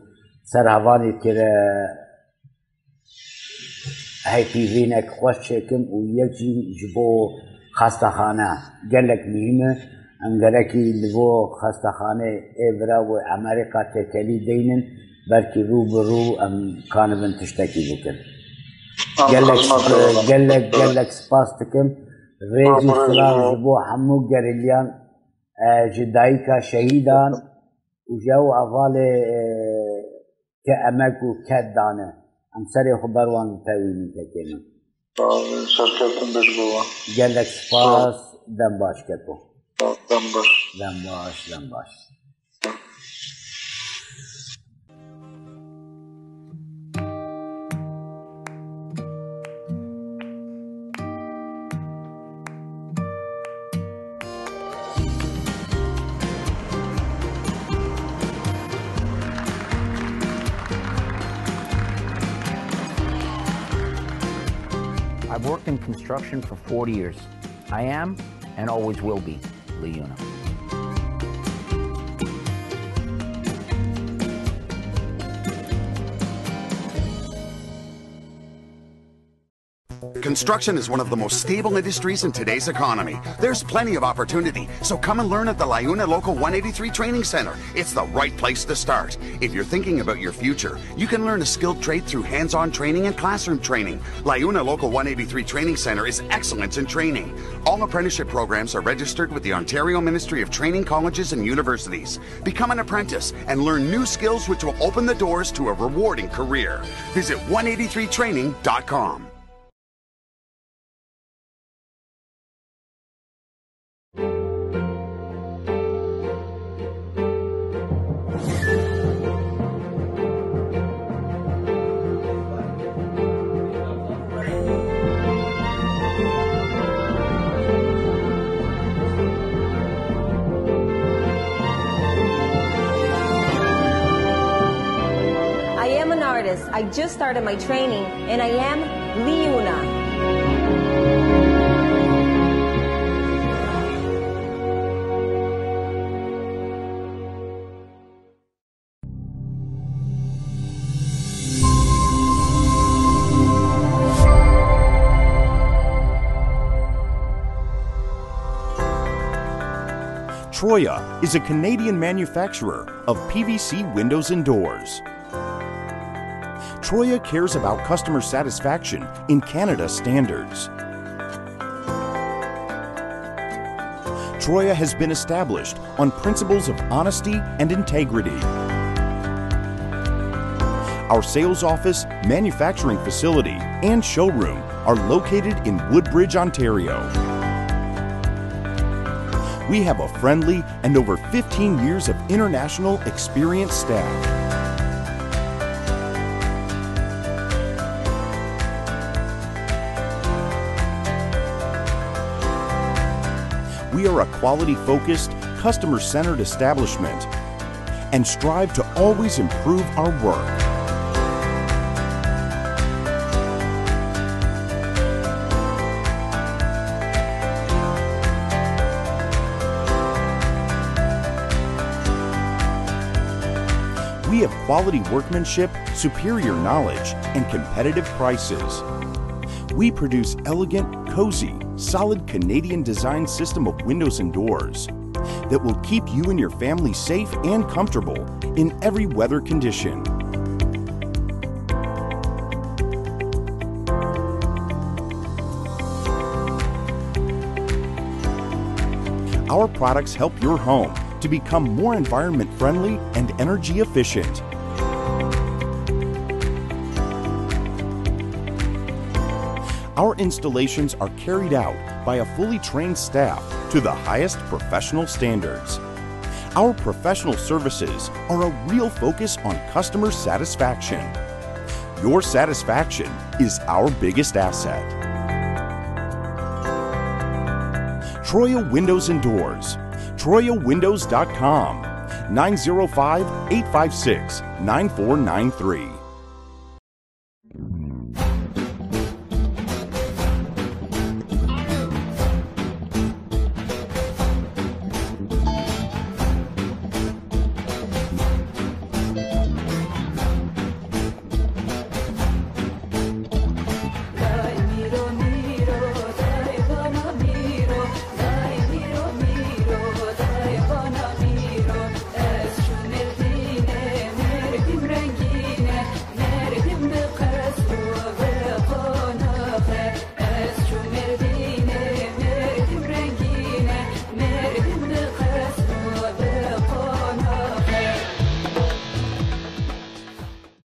سر هوانی کرده هی پیوینک خوش چکم و یکی جبو خستخانه. گلک مهمه ام گلکی لبو خستخانه ایبرا و امریکا تکلی دینن بلکه رو برو ام کانبن تشتکی بکن. گلک گلک گلک سپاس تکم. ریزی سلام جبو همو گریلیان. جدایی که شهیدان وجو أفال كأمك وكد دانه أم سري خبر وان تاويني كيما سرکتون بش بوا قالك سپاس دم باش كتو دم باش. دم باش دم باش. Construction for 40 years. I am and always will be Leuna. Construction is one of the most stable industries in today's economy. There's plenty of opportunity, so come and learn at the Liuna Local 183 Training Center. It's the right place to start. If you're thinking about your future, you can learn a skilled trade through hands on training and classroom training. Liuna Local 183 Training Center is excellence in training. All apprenticeship programs are registered with the Ontario Ministry of Training Colleges and Universities. Become an apprentice and learn new skills which will open the doors to a rewarding career. Visit 183training.com. I just started my training, and I am Liuna. Troya is a Canadian manufacturer of PVC windows and doors. Troya cares about customer satisfaction in Canada standards. Troya has been established on principles of honesty and integrity. Our sales office, manufacturing facility, and showroom are located in Woodbridge, Ontario. We have a friendly and over 15 years of international experienced staff. We are a quality focused, customer centered establishment and strive to always improve our work. We have quality workmanship, superior knowledge, and competitive prices. We produce elegant, cozy, solid Canadian design system of windows and doors that will keep you and your family safe and comfortable in every weather condition. Our products help your home to become more environment friendly and energy efficient. Our installations are carried out by a fully trained staff to the highest professional standards. Our professional services are a real focus on customer satisfaction. Your satisfaction is our biggest asset. Troya Windows and Doors. TroyaWindows.com 905 856 9493.